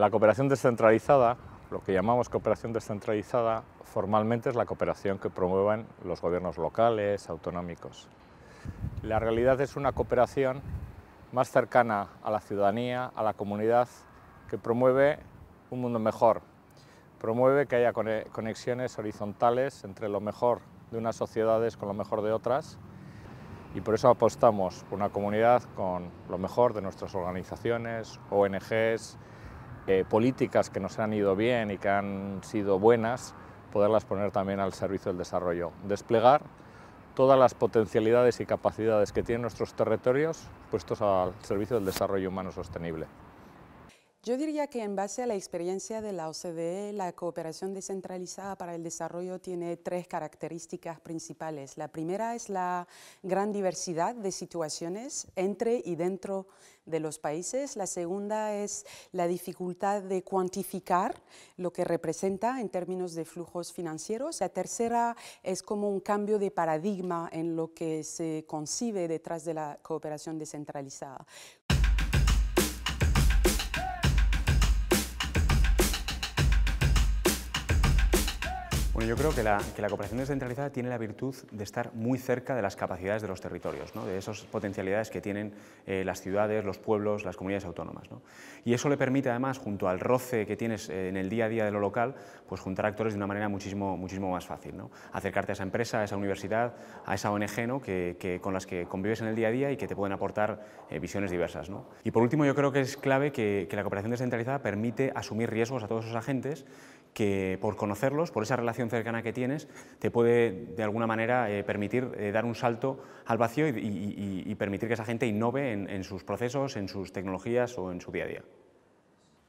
La cooperación descentralizada, lo que llamamos cooperación descentralizada, formalmente es la cooperación que promueven los gobiernos locales, autonómicos. La realidad es una cooperación más cercana a la ciudadanía, a la comunidad, que promueve un mundo mejor, promueve que haya conexiones horizontales entre lo mejor de unas sociedades con lo mejor de otras y por eso apostamos una comunidad con lo mejor de nuestras organizaciones, ONGs, eh, políticas que nos han ido bien y que han sido buenas, poderlas poner también al servicio del desarrollo. Desplegar todas las potencialidades y capacidades que tienen nuestros territorios puestos al servicio del desarrollo humano sostenible. Yo diría que en base a la experiencia de la OCDE, la cooperación descentralizada para el desarrollo tiene tres características principales. La primera es la gran diversidad de situaciones entre y dentro de los países. La segunda es la dificultad de cuantificar lo que representa en términos de flujos financieros. La tercera es como un cambio de paradigma en lo que se concibe detrás de la cooperación descentralizada. Bueno, yo creo que la, cooperación descentralizada tiene la virtud de estar muy cerca de las capacidades de los territorios, de esas potencialidades que tienen eh, las ciudades, los pueblos, las comunidades autónomas. Y eso le permite además, junto al roce que tienes eh, en el día a día de lo local, pues juntar actores de una manera muchísimo, muchísimo más fácil. Acercarte a esa empresa, a esa universidad, a esa ONG que, con las que convives en el día a día y que te pueden aportar eh, visiones diversas. Y por último, yo creo que es clave que, que la cooperación descentralizada permite asumir riesgos a todos esos agentes que por conocerlos, por esa relación cercana que tienes, te puede de alguna manera eh, permitir eh, dar un salto al vacío y, permitir que esa gente innove en, sus procesos, en sus tecnologías o en su día a día.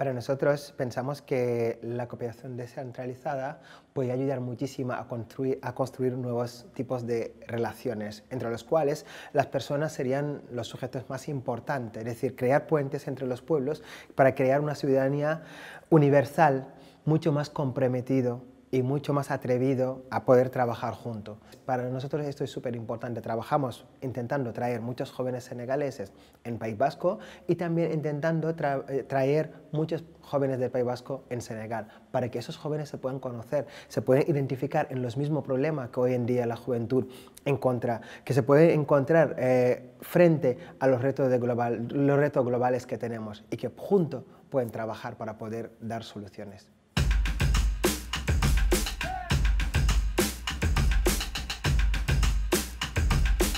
Para nosotros pensamos que la cooperación descentralizada puede ayudar muchísimo a construir, a construir nuevos tipos de relaciones, entre los cuales las personas serían los sujetos más importantes, es decir, crear puentes entre los pueblos para crear una ciudadanía universal mucho más comprometido y mucho más atrevido a poder trabajar juntos. Para nosotros esto es súper importante. Trabajamos intentando traer muchos jóvenes senegaleses en País Vasco y también intentando eh, traer muchos jóvenes del País Vasco en Senegal, para que esos jóvenes se puedan conocer, se puedan identificar en los mismos problemas que hoy en día la juventud encuentra, que se puede encontrar eh, frente a los retos, de global, los retos globales que tenemos y que juntos pueden trabajar para poder dar soluciones.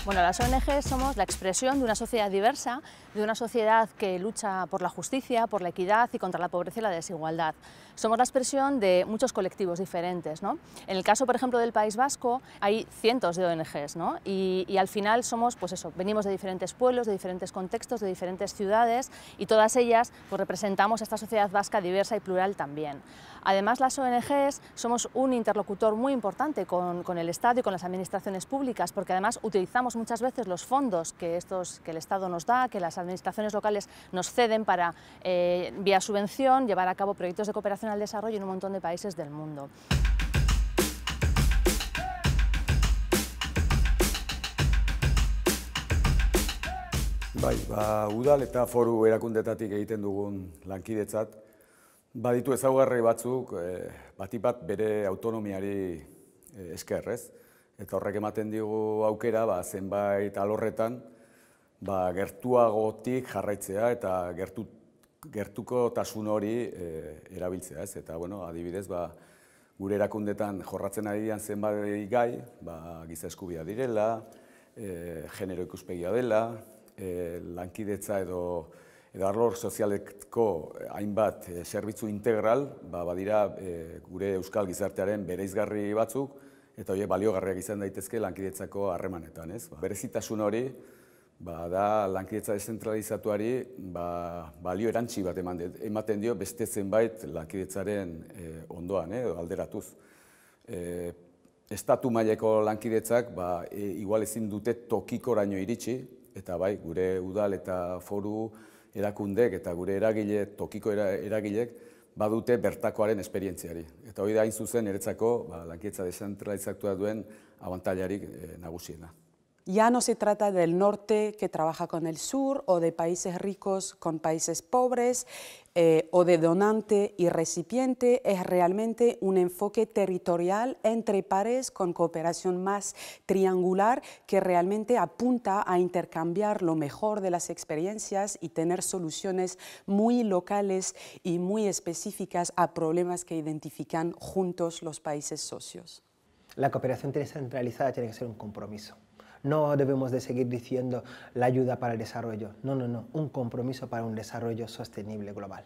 Bueno, las ONG somos la expresión de una sociedad diversa, de una sociedad que lucha por la justicia, por la equidad y contra la pobreza y la desigualdad. Somos la expresión de muchos colectivos diferentes. ¿no? En el caso, por ejemplo, del País Vasco, hay cientos de ONGs ¿no? y, al final somos, pues eso, venimos de diferentes pueblos, de diferentes contextos, de diferentes ciudades y todas ellas pues, representamos esta sociedad vasca diversa y plural también. Además, las ONGs somos un interlocutor muy importante con, con el Estado y con las administraciones públicas, porque además utilizamos muchas veces los fondos que, estos, que el Estado nos da, que las administraciones locales nos ceden para, eh, vía subvención, llevar a cabo proyectos de cooperación al desarrollo en un montón de países del mundo. Bai, ba, udal eta foru erakundetatik egiten dugun lankidetzat, baditu ezaugarri batzuk, eh, batipat bere autonomiari eh, eskerrez. Eta horrek ematen digu aukera, ba, zenbait alorretan, ba, gertuagotik jarraitzea eta gertu, gertuko tasun hori e, erabiltzea. Ez? Eta bueno, adibidez, ba, gure erakundetan jorratzen ari dian zenbait gai, ba, giza eskubia direla, e, genero ikuspegia dela, e, lankidetza edo edo arlor sozialeko hainbat zerbitzu integral, ba, badira e, gure euskal gizartearen bereizgarri batzuk, eta horiek baliogarriak izan daitezke lankidetzako harremanetan, ez? Ba, berezitasun hori, ba, da lankidetza dezentralizatuari ba, balio erantzi bat ematen dio beste zenbait lankidetzaren e, ondoan, eh, alderatuz. E, estatu maileko lankidetzak ba, e, igual ezin dute tokikoraino iritsi, eta bai, gure udal eta foru erakundek eta gure eragile, tokiko eragilek, badute bertakoaren esperientziari. Eta hori da hain zuzen, niretzako ba, lankietza dezentralizatua duen abantailarik e, nagusiena. Ya no se trata del norte que trabaja con el sur o de países ricos con países pobres eh, o de donante y recipiente, es realmente un enfoque territorial entre pares con cooperación más triangular que realmente apunta a intercambiar lo mejor de las experiencias y tener soluciones muy locales y muy específicas a problemas que identifican juntos los países socios. La cooperación descentralizada tiene que ser un compromiso. No debemos de seguir diciendo la ayuda para el desarrollo. No, no, no. Un compromiso para un desarrollo sostenible global.